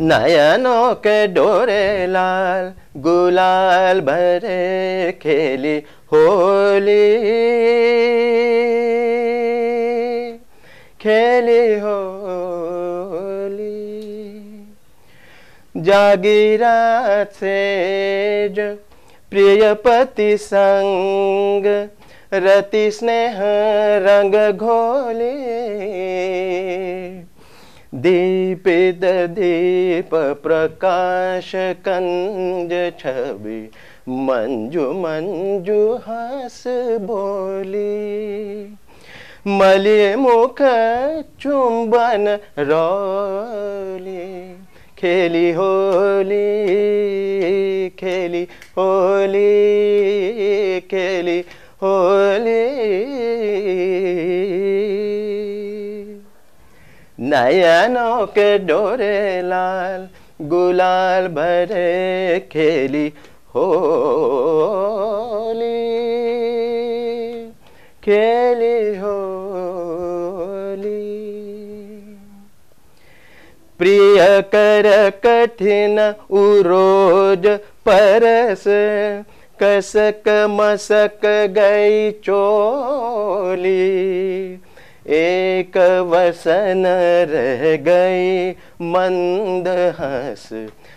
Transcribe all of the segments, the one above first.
नयनों के डोरे लाल, गुलाल भरे खेली होली। खेली होली। जागीरा से जो प्रिय पति संग, रति स्नेह रंग घोले। दीपित दीप प्रकाश कंज छवि मंजू मंजू हंस बोली। मलिए मुख चुंबन रोली खेली होली खेली होली खेली होली नयनों के डोरे लाल, गुलाल भरे खेली होली। खेली होली। प्रिय कर कठिन उरोज परस, कसक मसक गई चोली। एक वसन रह गई मंद हंस,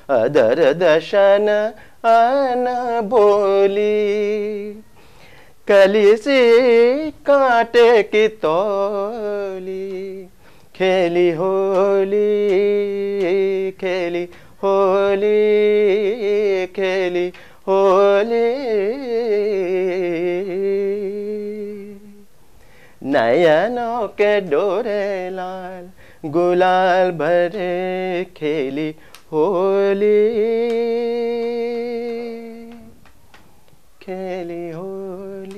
अदर दशन अन बोली। कली से कांटे की तोली, खेली होली खेली होली खेली होली। नयनों के डोरे लाल गुलाल भरे खेली होली। खेली होली।